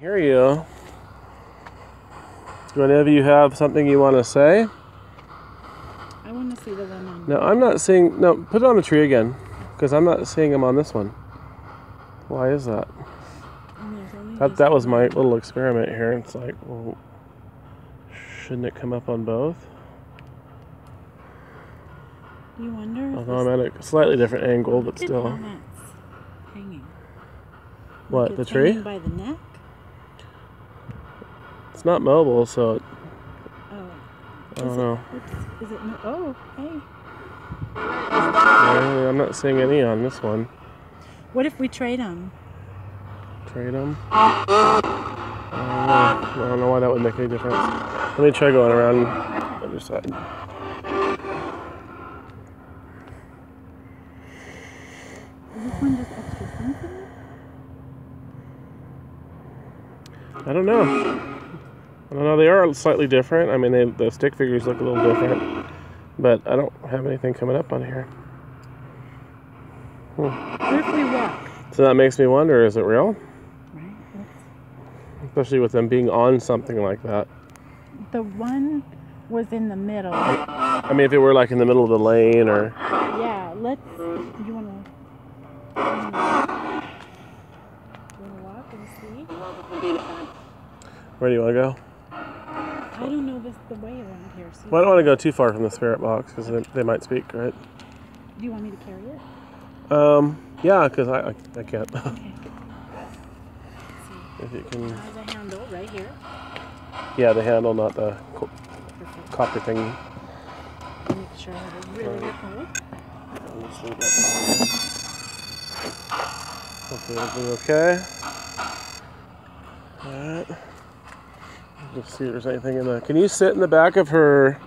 Hear you. Do any of you have something you want to say? I want to see the lemon. on. No, I'm not seeing. No, put it on the tree again, because I'm not seeing them on this one. Why is that? and there's only That that was my little experiment here. It's like, well, shouldn't it come up on both? You wonder. Although I'm at a slightly different angle, but still. hanging. What, Like the tree? by the neck. It's not mobile, so Oh. I don't know. Is it? No, oh, hey. I'm not seeing any on this one. What if we trade them? Trade them. I don't know. I don't know why that would make any difference. Let me try going around the other side. Is this one just extra sensitive? I don't know. I don't know. They are slightly different. I mean, they, the stick figures look a little different, but I don't have anything coming up on here. What if we walk? So that makes me wonder: is it real? Right. Let's- Especially with them being on something like that. The one was in the middle. I mean, if it were like in the middle of the lane, or Yeah. Let's. You wanna? Um, you wanna walk and see? where do you want to go? I don't know this the way around here. So Well, I don't want to go too far from the spirit box because they, they might speak, right? do you want me to carry it? Um, yeah, because I, I I can't. Okay. if you can, There's a handle right here. yeah, the handle, not the co- Perfect. copper thingy. Make sure I have it really good hold. Just leave that there. Hopefully everything okay. Alright. Let's see if there's anything in the. Can you sit in the back of her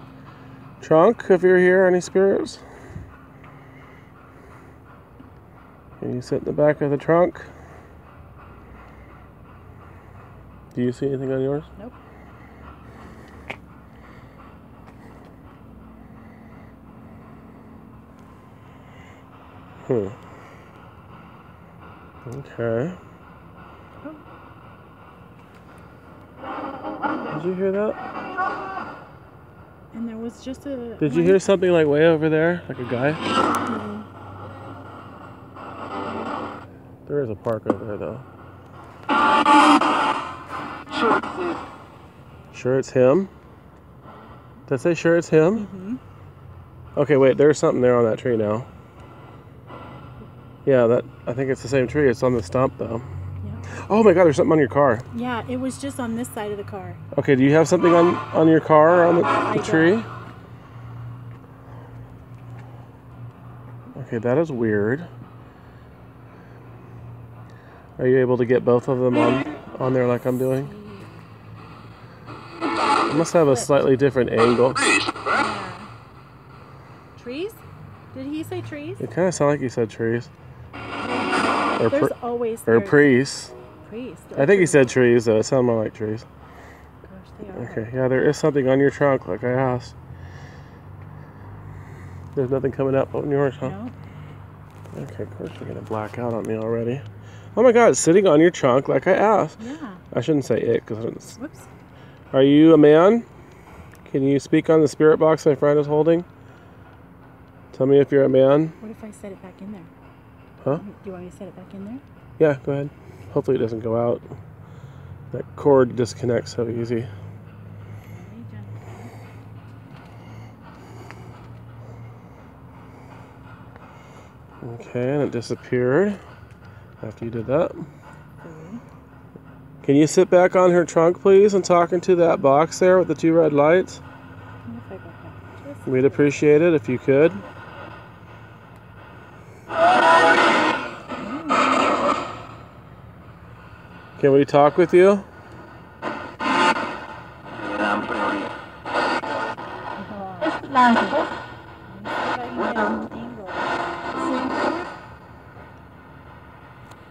trunk if you're here? Any spirits? Can you sit in the back of the trunk? Do you see anything on yours? Nope. Hmm. Okay. Did you hear that? And there was just a. Did you hear something like way over there? Like a guy? No. There is a park over there though. Sure it's him? Sure it's him? Did I say sure it's him? Mhm. Okay, wait, there's something there on that tree now. Yeah, that I think it's the same tree. It's on the stump though. Yeah. Oh my god, there's something on your car. Yeah, it was just on this side of the car. Okay, do you have something on on your car or on the, the tree? Okay, that is weird. Are you able to get both of them on on there like I'm doing? I must have a slightly different angle. Yeah. Trees? Did he say trees? It kind of sounded like he said trees or There's pr- always or there's I think he said trees though. It sounded more like trees. Gosh, they are. Okay, yeah, there is something on your trunk like I asked. There's nothing coming up on yours, huh? No? Okay, of course you're gonna black out on me already. Oh my god, it's sitting on your trunk like I asked. Yeah. I shouldn't say it because I don't. Whoops. Are you a man? Can you speak on the spirit box my friend is holding? Tell me if you're a man. What if I set it back in there? Huh? Do you want me to set it back in there? Yeah, go ahead. Hopefully it doesn't go out. That cord disconnects so easy. Okay, and it disappeared after you did that. Can you sit back on her trunk, please, and talk into that box there with the two red lights? What if I go back? Just We'd appreciate it if you could. Can we talk with you?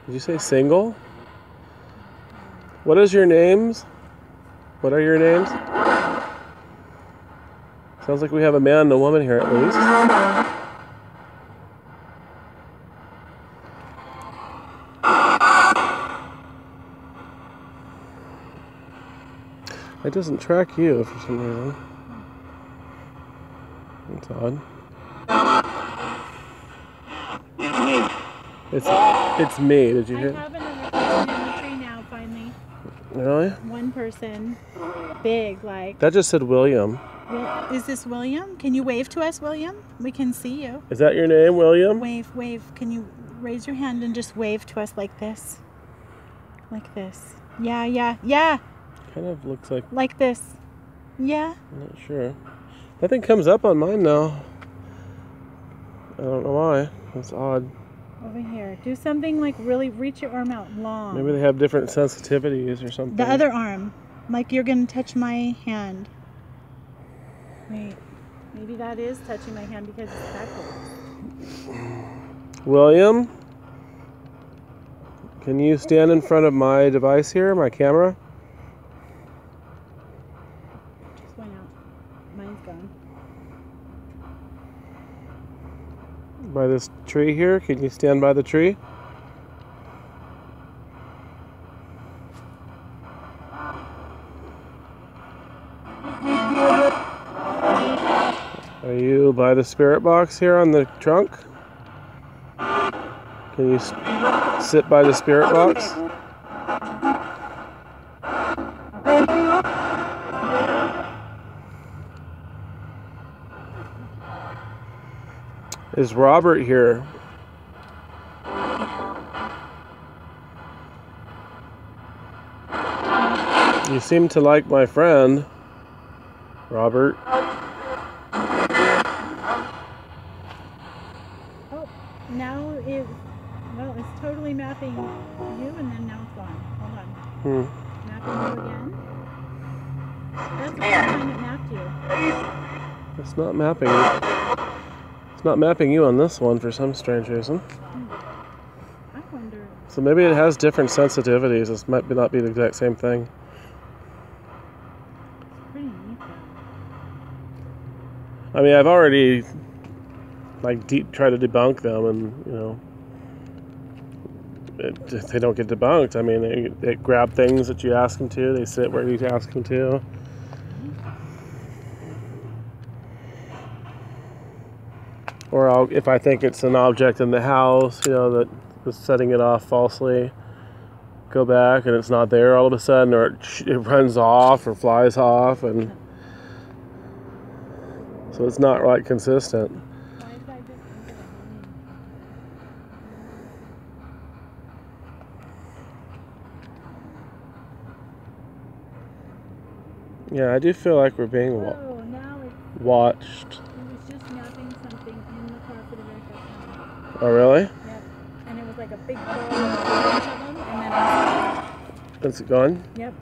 Did you say single? What is your names? What are your names? Sounds like we have a man and a woman here at least. It doesn't track you for some reason. That's odd. It's it's me. Did you I hear? have another person in the tree now. Finally, Really? one person, big like. That just said William. Wil- Is this William? Can you wave to us, William? We can see you. Is that your name, William? Wave, wave. Can you raise your hand and just wave to us like this? Like this. Yeah, yeah, yeah. Kind of looks like. Like this. Yeah. I'm not sure. Nothing comes up on mine now. I don't know why. That's odd. Over here. Do something like really reach your arm out long. Maybe they have different sensitivities or something. The other arm. Like you're going to touch my hand. Wait. Maybe that is touching my hand because it's backwards. William, can you stand in front of my device here, my camera? Just went out. Mine's gone. By this tree here? Can you stand by the tree? Are you by the spirit box here on the trunk? Can you sit by the spirit box? Is Robert here? You seem to like my friend, Robert. Oh, now it, well, it's totally mapping you and then now it's gone. Hold on. Hmm. Mapping you again. That's the first time it mapped you. It's not mapping. It's not mapping you on this one for some strange reason. I wonder. So maybe it has different sensitivities. This might not be the exact same thing. I mean, I've already like de- tried to debunk them, and you know, it, they don't get debunked. I mean, they, they grab things that you ask them to. They sit where you ask them to. Or I'll, if I think it's an object in the house, you know, that is setting it off falsely, go back and it's not there all of a sudden, or it, it runs off or flies off, and so it's not like consistent. Why is that just into the home? Yeah, I do feel like we're being wa- oh, it's, watched. it was just mapping something in the car for the very first time. Oh, really? Yep. And it was like a big bowl of a bunch of them, and then I Is it gone? Yep.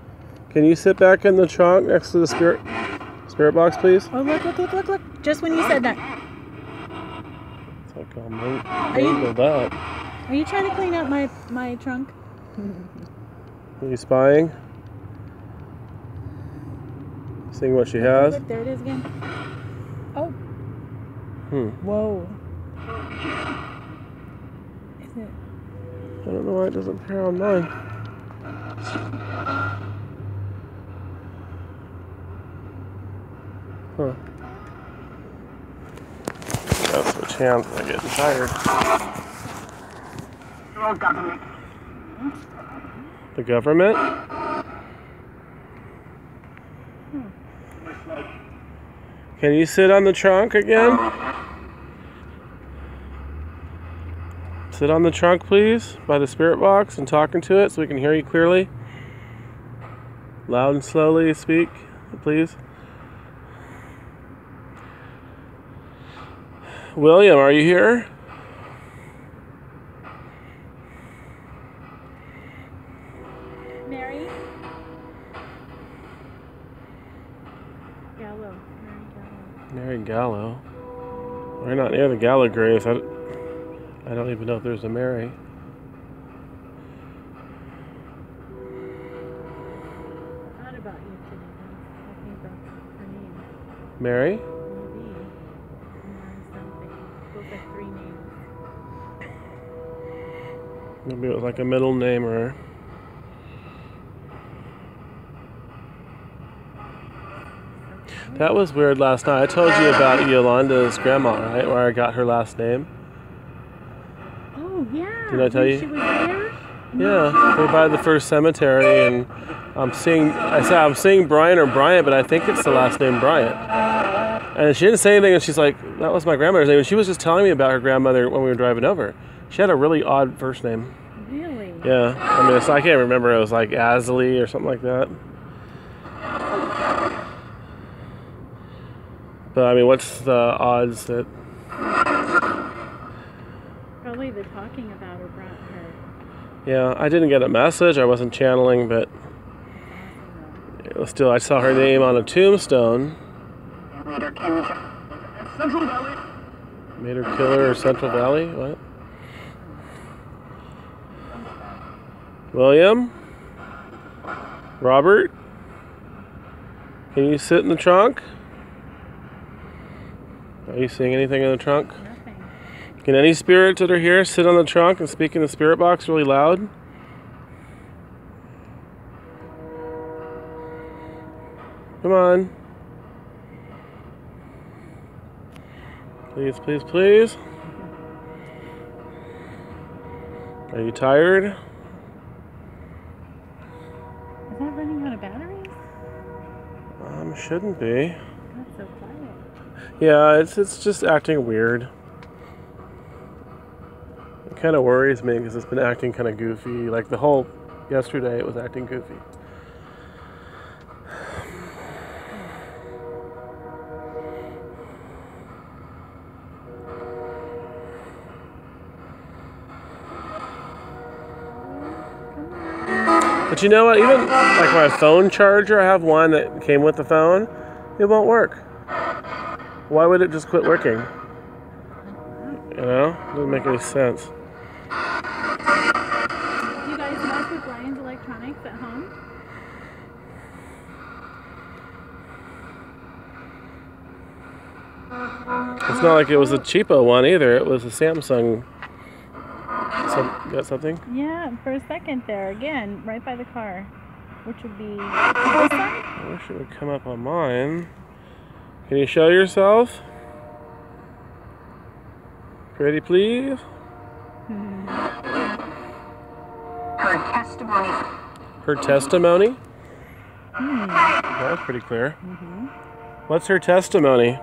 Can you sit back in the trunk next to the spirit spirit box, please? Oh, look, look, look, look, look. Just when you said that. It's like all man- Are you- up. Are you trying to clean up my, my trunk? Are you spying? Seeing what she has? Look, there it is again. Oh, Hmm. whoa. Is it? I don't know why it doesn't appear on mine. Huh. Switch hands when I'm getting tired. The government? Can you sit on the trunk again? Sit on the trunk, please, by the spirit box and talking to it so we can hear you clearly. Loud and slowly speak, please. William, are you here? Mary? Gallo. Mary Gallo. Mary Gallo. We're not near the Gallo graves. I, I don't even know if there's a Mary. I about you today. I think her name. Mary? Maybe. Mary something. Those are three names. Maybe it was like a middle name or. That was weird last night. I told you about Yolanda's grandma, right? Where I got her last name. Did I tell you? She was there. Yeah, they're by the first cemetery, and I'm seeing. I said I'm seeing Brian or Bryant, but I think it's the last name Bryant. And she didn't say anything, and she's like, "That was my grandmother's name." And she was just telling me about her grandmother when we were driving over. She had a really odd first name. Really? Yeah, I mean, it's, I can't remember. It was like Asley or something like that. But I mean, what's the odds that? They're talking about her. Brought her. Yeah, I didn't get a message. I wasn't channeling, but still, I saw her name on a tombstone. Valley. Made her killer or Central Valley? What? William? Robert? Can you sit in the trunk? Are you seeing anything in the trunk? Can any spirits that are here sit on the trunk and speak in the spirit box really loud? Come on. Please, please, please. Are you tired? Is that running out of batteries? Um, shouldn't be. That's so quiet. Yeah, it's it's just acting weird. Kind of worries me because it's been acting kind of goofy. Like the whole yesterday, it was acting goofy. But you know what? Even like my phone charger, I have one that came with the phone. It won't work. Why would it just quit working? You know? it Doesn't make any sense. Do you guys mess with Brian's electronics at home? It's not like it was a cheapo one either. It was a Samsung. Some, got something? Yeah, for a second there. Again, right by the car. Which would be? I wish it would come up on mine. Can you show yourself? Pretty please? Her testimony. Her testimony? Hmm. That was pretty clear. What's her testimony?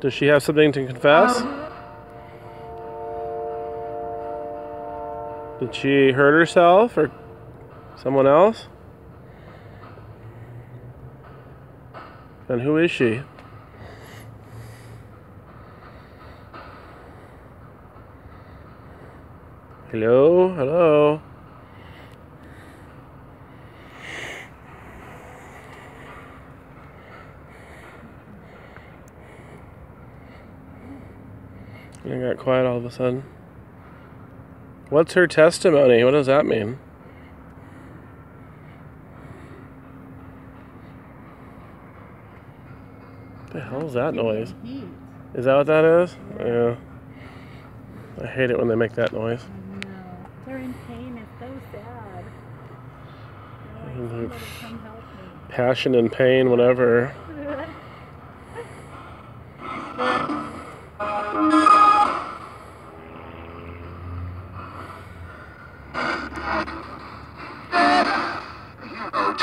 Does she have something to confess? Um, Did she hurt herself or someone else? And who is she? Hello? Hello? It got quiet all of a sudden. What's her testimony? What does that mean? What the hell is that noise? Is that what that is? Yeah. I hate it when they make that noise. No. They're in pain. It's so sad. Like, come help me. Passion and pain, whatever.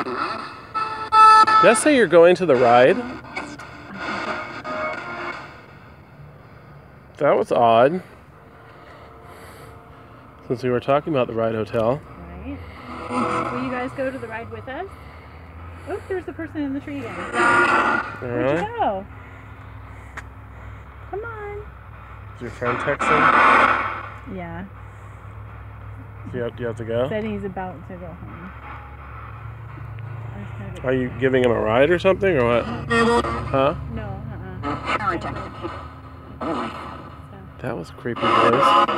Did I say you're going to the Ryde? That was odd. Since we were talking about the Ryde hotel. Right? Will you guys go to the Ryde with us? Oh, there's the person in the tree again. Where'd you go? Come on. Is your friend texting? Yeah. Do you have, do you have to go? Said he's about to go home. I was kind of- Are you giving him a ride or something or what? Huh? No, uh-uh. Parent. That was creepy voice.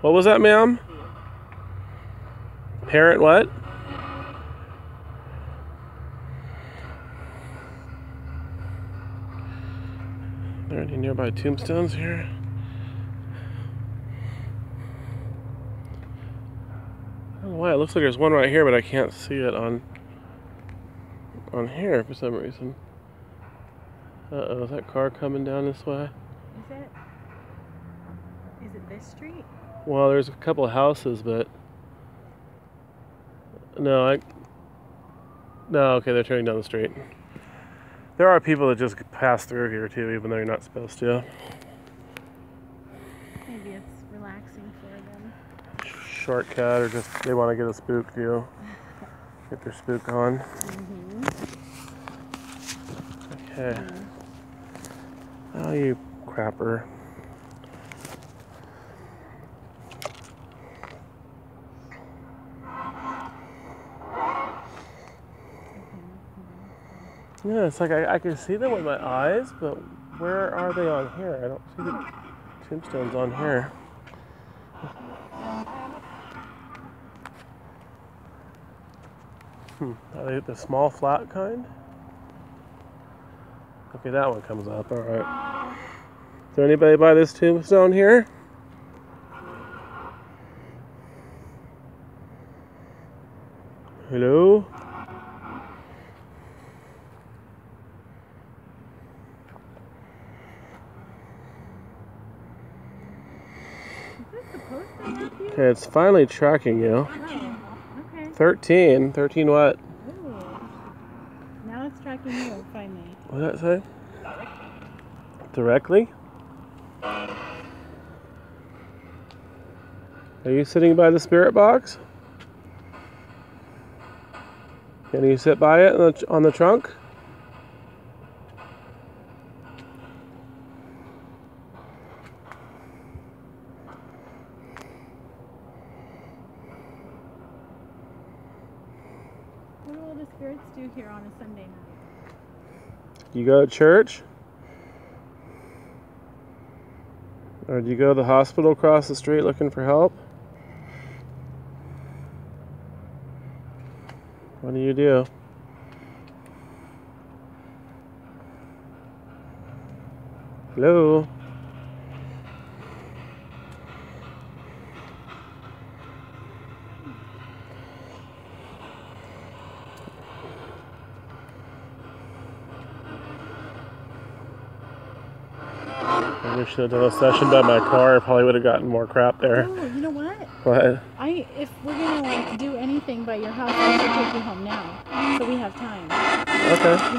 What was that, ma'am? Parent what? Are there any nearby tombstones here? I don't know why. It looks like there's one right here, but I can't see it on on here for some reason. Uh oh, is that car coming down this way? Is it? Is it this street? Well, there's a couple of houses, but no, I no. Okay, they're turning down the street. There are people that just pass through here too, even though you're not supposed to. Maybe it's relaxing for them. Shortcut, or just they want to get a spook view, get their spook on. Mm-hmm. Okay. Oh, you crapper. Yeah, it's like I, I can see them with my eyes, but where are they on here? I don't see the tombstones on here. Hmm. Are they the small flat kind? Okay, that one comes up. All right. Is there anybody by this tombstone here? Hello? Is this the poster, Matthew? Okay, it's finally tracking you. Oh, 13. 13 what? Ooh. Now it's tracking you, finally. What did that say? Directly? Are you sitting by the spirit box? Can you sit by it on the, on the trunk? What do all the spirits do here on a Sunday night? You go to church? Or do you go to the hospital across the street looking for help? What do you do? Hello? Should have done a session by my car. I probably would have gotten more crap there. Oh, you know what? But I if we're gonna like do anything by your house, I should take you home now, so we have time. okay.